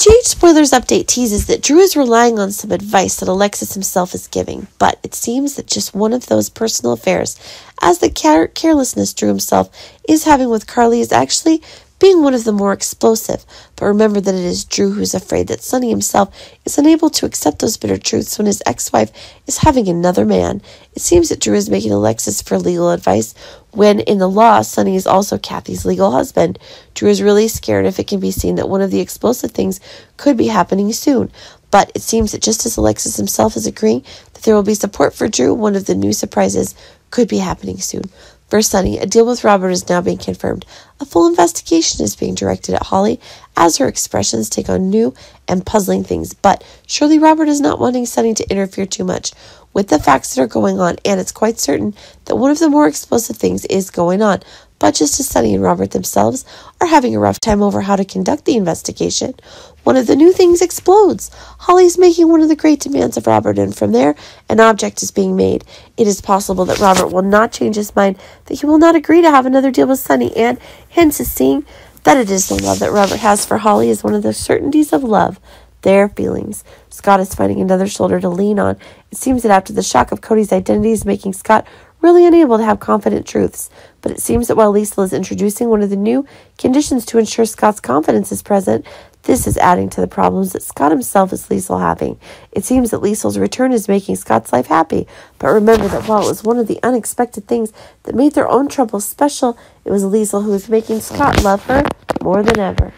GH Spoilers update teases that Drew is relying on some advice that Alexis himself is giving, but it seems that just one of those personal affairs, as the care- carelessness Drew himself is having with Carly, is actually being one of the more explosive. But remember that it is Drew who's afraid that Sonny himself is unable to accept those bitter truths when his ex wife is having another man. It seems that Drew is making Alexis for legal advice when, in the law, Sonny is also Kathy's legal husband. Drew is really scared if it can be seen that one of the explosive things could be happening soon. But it seems that just as Alexis himself is agreeing that there will be support for Drew, one of the new surprises could be happening soon. For Sonny, a deal with Robert is now being confirmed. A full investigation is being directed at Holly as her expressions take on new and puzzling things. But surely Robert is not wanting Sonny to interfere too much with the facts that are going on, and it's quite certain that one of the more explosive things is going on. But just as Sonny and Robert themselves are having a rough time over how to conduct the investigation, one of the new things explodes. Holly's making one of the great demands of Robert, and from there, an object is being made. It is possible that Robert will not change his mind, that he will not agree to have another deal with Sonny, and hence is seeing that it is the love that Robert has for Holly is one of the certainties of love their feelings. Scott is finding another shoulder to lean on. It seems that after the shock of Cody's identity is making Scott really unable to have confident truths. But it seems that while Liesl is introducing one of the new conditions to ensure Scott's confidence is present, this is adding to the problems that Scott himself is Liesl having. It seems that Liesl's return is making Scott's life happy. But remember that while it was one of the unexpected things that made their own troubles special, it was Liesl who was making Scott love her more than ever.